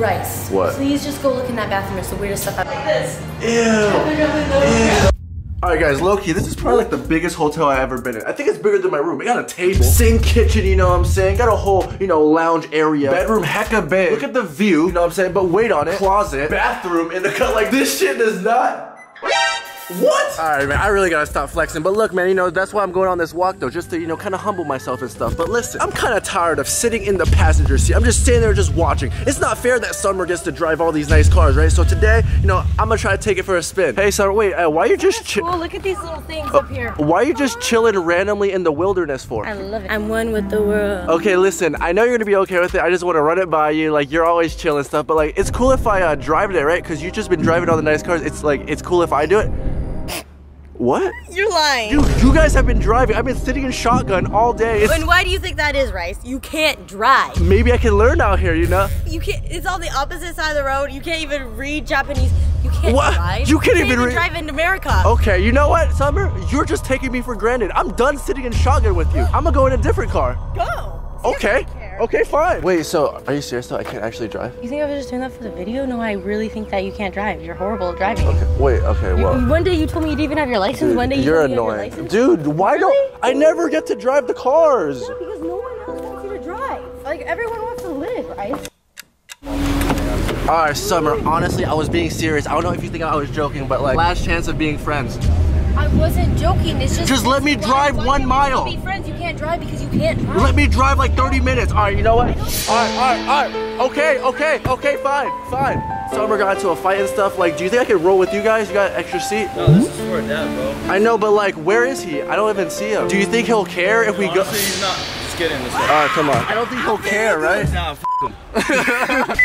Rice. What? Please just go look in that bathroom. It's the weirdest stuff I've like this. Ew. Alright guys, low-key, this is probably like the biggest hotel I've ever been in. I think it's bigger than my room. It got a table, sink, kitchen, you know what I'm saying? Got a whole, you know, lounge area. Bedroom hecka big. Look at the view, you know what I'm saying? But wait on it. Closet, bathroom in the cut. Like this shit does not what? All right, man, I really gotta stop flexing. But look, man, you know, that's why I'm going on this walk though, just to, you know, kind of humble myself and stuff. But listen, I'm kind of tired of sitting in the passenger seat. I'm just standing there just watching. It's not fair that Sommer gets to drive all these nice cars, right? So today, you know, I'm gonna try to take it for a spin. Hey, Sommer, wait, uh, why are you just chill? Cool, look at these little things uh, up here. Why are you just chilling randomly in the wilderness for? I love it. I'm one with the world. Okay, listen, I know you're gonna be okay with it. I just wanna run it by you. Like, you're always chilling stuff, but like, it's cool if I uh, drive it, right? Because you've just been driving all the nice cars. It's like, it's cool if I do it. What? You're lying. Dude, you guys have been driving. I've been sitting in shotgun all day. It's, and why do you think that is, Rice? You can't drive. Maybe I can learn out here, you know? You can't, it's on the opposite side of the road. You can't even read Japanese. You can't what? drive. You can't, you can't even, even drive in America. Okay, you know what, Sommer? You're just taking me for granted. I'm done sitting in shotgun with you. I'm gonna go in a different car. Go. Okay. Okay, fine. Wait, so are you serious though? I can't actually drive? You think I was just doing that for the video? No, I really think that you can't drive. You're horrible at driving. Okay, wait, okay, well. You, one day you told me you didn't even have your license. Dude, one day you You're told annoying. Me you Dude, why really? don't I never get to drive the cars? Yeah, because no one else wants you to drive. Like everyone wants to live, right? Alright, Sommer, honestly, I was being serious. I don't know if you think I was joking, but like, last chance of being friends. I wasn't joking. It's just. Just let me drive why, one why mile. Be friends. You can't drive because you can't drive. Let me drive like 30 minutes. All right, you know what? All right, all right, all right. Okay, okay, okay, fine, fine. Sommer got into a fight and stuff. Like, do you think I could roll with you guys? You got an extra seat? No, this is for dad, bro. I know, but like, where is he? I don't even see him. Do you think he'll care if we go? Honestly, he's not. Just kidding. This All right, come on. I don't think he'll care, right? Nah, f him.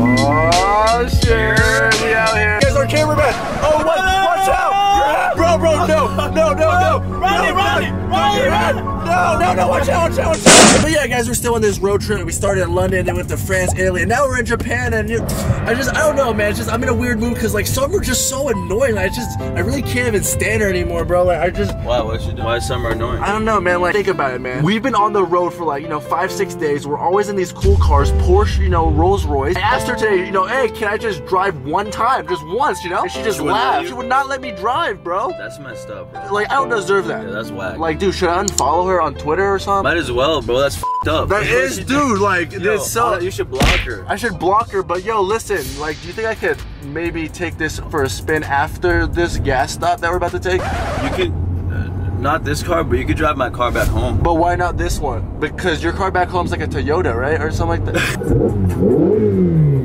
oh shit, we out here. Here's our cameraman. Oh, what? Watch out! Bro, bro, no, no, no, no. Ronnie, no, Ronnie, no, Ronnie, Ronnie. No, no, no, watch out, watch out, watch out. But yeah, guys, we're still on this road trip. We started in London, then went to France, Italy, and now we're in Japan. And you I just, I don't know, man. It's just, I'm in a weird mood because like Sommer just so annoying. I just, I really can't even stand her anymore, bro. Like, I just. Why? What you do? Why is Sommer annoying? I don't know, man. Like, think about it, man. We've been on the road for like, you know, five, six days. We're always in these cool cars, Porsche, you know, Rolls Royce. I asked her today, you know, hey, can I just drive one time, just once, you know? And she just She laughed. She would not let me drive, bro. That's messed up, bro. Like, I don't deserve that. Yeah, that's whack. Like, dude, should I unfollow her on Twitter or something? Might as well, bro. That's f***ed up. That That's what is, dude, like, Yo, this so. You should block her. I should block her, but yo, listen, like, do you think I could maybe take this for a spin after this gas stop that we're about to take? You could, uh, not this car, but you could drive my car back home. But why not this one? Because your car back home's like a Toyota, right? Or something like that.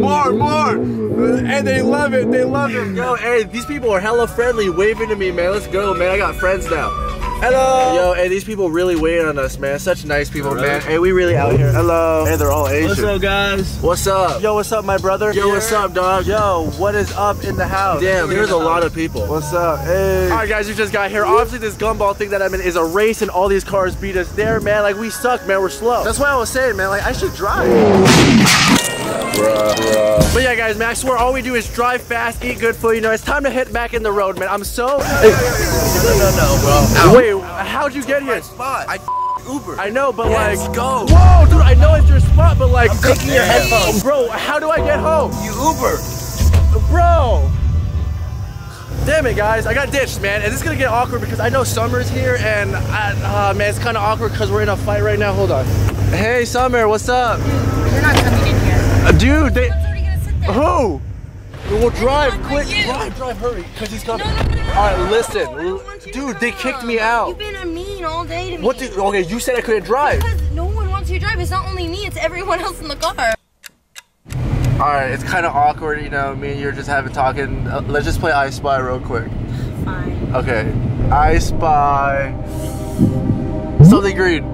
more, more! And they love it, they love it. Yo, hey, these people are hella friendly, waving to me, man. Let's go, man. I got friends now. Hello! Yo, hey, these people really waiting on us, man. Such nice people, Really? man. Hey, we really out here. Hello. Hey, they're all Asian. What's up, guys? What's up? Yo, what's up, my brother? Yo, what's up, dog? Yo, what is up in the house? Damn, there's a lot of people. What's up? Hey. All right, guys, we just got here. Obviously, this gumball thing that I'm in is a race, and all these cars beat us there, man. Like, we suck, man. We're slow. That's why I was saying, man, like, I should drive. But yeah, guys, man, I swear all we do is drive fast, eat good food. You know, it's time to hit back in the road, man. I'm so. No, no, no, bro. Wait, how'd you get here? Spot. I Uber. I know, but like. Let's go. Whoa, dude, I know it's your spot, but like, I'm taking your headphones. Bro, how do I get home? You Uber. Bro! Damn it, guys. I got ditched, man. And this is gonna get awkward because I know Sommer's here and, I, uh, man, it's kind of awkward because we're in a fight right now. Hold on. Hey, Sommer, what's up? You're not coming in here. Uh, dude, they. That's already gonna sit there. Who? We'll drive, not quick. Drive, drive, hurry, because he's No, coming. no, no, no, no. All right, listen. I don't want you to Dude, they kicked me out. You've been a mean all day to me. What did. Okay, you said I couldn't drive. Because no one wants you to drive. It's not only me, it's everyone else in the car. All right, it's kind of awkward, you know. Me and you're just having talking. Uh, let's just play I Spy real quick. Fine. Okay, I Spy. Something green.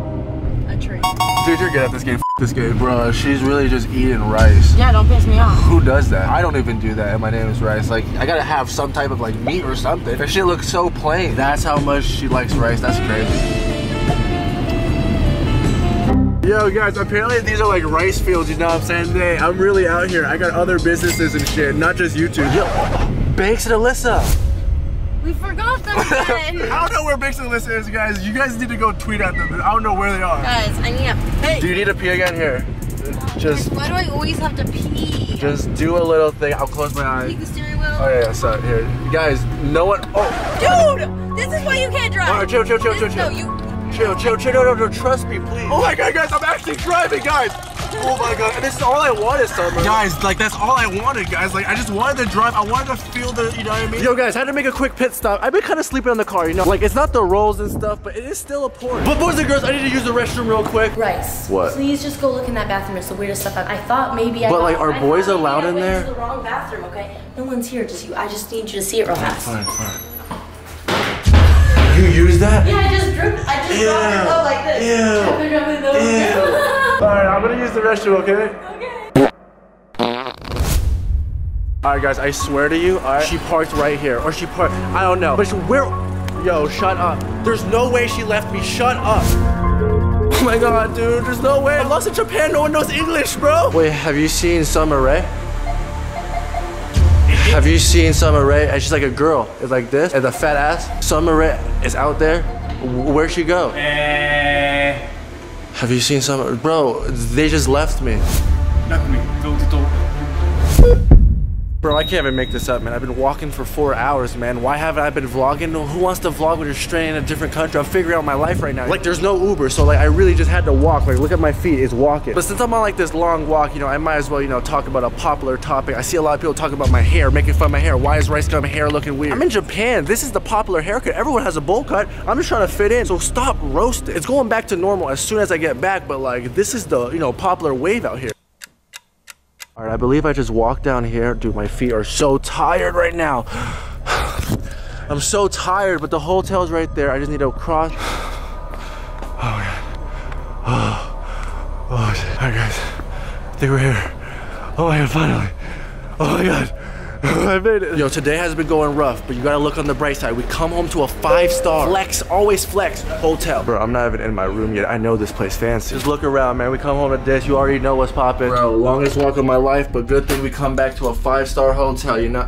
A tree. Dude, you're good at this game. F this game, bro. She's really just eating rice. Yeah, don't piss me off. Who does that? I don't even do that, and my name is Rice. Like, I gotta have some type of like meat or something. That shit looks so plain. That's how much she likes rice. That's crazy. Yo, guys, apparently these are like rice fields, you know what I'm saying? Hey, I'm really out here. I got other businesses and shit, not just YouTube. Yo, Banks and Alyssa. We forgot them again. I don't know where Banks and Alyssa is, guys. You guys need to go tweet at them. I don't know where they are. Guys, I need a. Hey! Do you need a pee again? Here. just, Why do I always have to pee? just do a little thing. I'll close my eyes. Take the steering wheel. Oh yeah, yeah, so here, you guys, no one. Oh, Dude, this is why you can't drive. All right, chill, chill, chill, This- chill, chill. No, you. chill, chill, chill. No, no, no, trust me, please. Oh my god, guys, I'm actually driving, guys. Oh my god, and this is all I wanted, Sommer. Guys, like that's all I wanted, guys. Like I just wanted to drive. I wanted to feel the, you know what I mean? Yo, guys, I had to make a quick pit stop. I've been kind of sleeping on the car, you know. Like it's not the rolls and stuff, but it is still a port. But boys and girls, I need to use the restroom real quick. Rice. What? Please just go look in that bathroom. It's the weirdest stuff. I, I thought maybe. I But, like, are boys thought allowed in there? into the wrong bathroom. Okay. No one's here. Just you. I just need you to see it real fast. Fine, fine. You use that? Yeah, I just dripped. I just Ew. dropped it low like this. Ew. Drop it, drop it low. All right, I'm gonna use the restroom, okay? Okay. All right, guys, I swear to you, all right, she parked right here, or she parked, I don't know. But she, where, yo, shut up. There's no way she left me, shut up. Oh my God, dude, there's no way. I'm lost in Japan, no one knows English, bro. Wait, have you seen Sommer Ray? Have you seen Sommer Ray? And she's like a girl, it's like this, and the fat ass. Sommer Ray is out there. Where'd she go? Eh. Have you seen some? Bro, they just left me. Bro, I can't even make this up, man. I've been walking for four hours, man. Why haven't I been vlogging? Who wants to vlog when you're straying in a different country? I'm figuring out my life right now. Like, there's no Uber, so like, I really just had to walk. Like, look at my feet, it's walking. But since I'm on like this long walk, you know, I might as well, you know, talk about a popular topic. I see a lot of people talking about my hair, making fun of my hair. Why is Rice Gum hair looking weird? I'm in Japan. This is the popular haircut. Everyone has a bowl cut. I'm just trying to fit in. So stop roasting. It's going back to normal as soon as I get back, but like, this is the, you know, popular wave out here. All right, I believe I just walked down here. Dude, my feet are so tired right now. I'm so tired, but the hotel's right there. I just need to cross. Oh, my God. Oh, oh shit. All right, guys. I think we're here. Oh, my God, finally. Oh, my God. I made it. Yo, today has been going rough, but you gotta look on the bright side. We come home to a five-star flex, always flex hotel. Bro, I'm not even in my room yet. I know this place fancy. Just look around, man. We come home to this. You already know what's popping. Bro, longest walk of my life, but good thing we come back to a five-star hotel, you know?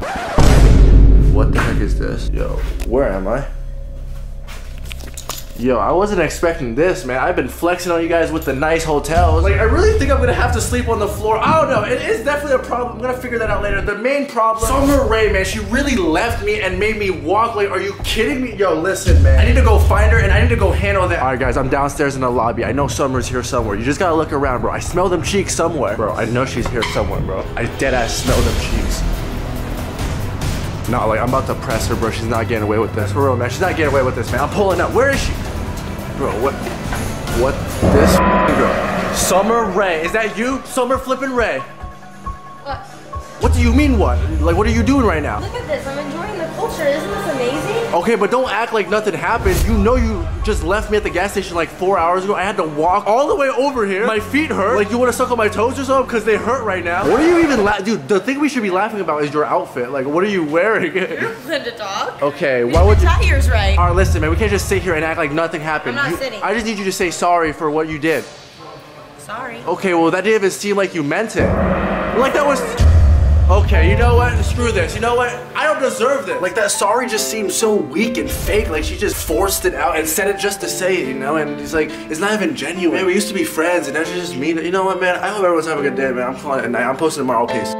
What the heck is this? Yo, where am I? Yo, I wasn't expecting this, man. I've been flexing on you guys with the nice hotels. Like, I really think I'm gonna have to sleep on the floor. I don't know. It is definitely a problem. I'm gonna figure that out later. The main problem, Sommer Ray, man, she really left me and made me walk. Like, are you kidding me? Yo, listen, man. I need to go find her and I need to go handle that. All right, guys, I'm downstairs in the lobby. I know Sommer's here somewhere. You just gotta look around, bro. I smell them cheeks somewhere. Bro, I know she's here somewhere, bro. I dead ass smell them cheeks. Not like I'm about to press her, bro. She's not getting away with this. For real, man. She's not getting away with this, man. I'm pulling up. Where is she? Bro, what? What? This girl. Sommer Ray. Is that you? Sommer flipping Ray. What? Do you mean what? Like what are you doing right now? Look at this. I'm enjoying the culture. Isn't this amazing? Okay, but don't act like nothing happened. You know you just left me at the gas station like four hours ago. I had to walk all the way over here. My feet hurt. Like you want to suck on my toes or something? Because they hurt right now. What are you even la- Dude, the thing we should be laughing about is your outfit. Like what are you wearing? You're to talk. okay, why would you... tires right. All right, listen, man. We can't just sit here and act like nothing happened. I'm not You- sitting. I just need you to say sorry for what you did. Sorry. Okay, well that didn't even seem like you meant it. Like that was. Okay, you know what? Screw this. You know what? I don't deserve this. Like that sorry just seemed so weak and fake. Like she just forced it out and said it just to say it, you know? And he's like, it's not even genuine. Man, we used to be friends and now she's just mean. You know what, man? I hope everyone's having a good day, man. I'm calling it a night. I'm posting tomorrow. Peace.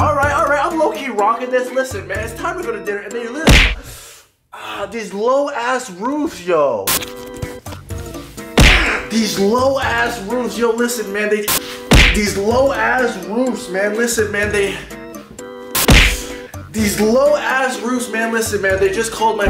Alright, alright. I'm low key rocking this. Listen, man, it's time to go to dinner. And then you listen. Ah, these low ass roofs, yo. These low ass roofs, yo, listen, man, they these low ass roofs, man, listen, man, they these low ass roofs, man, listen, man, they just called my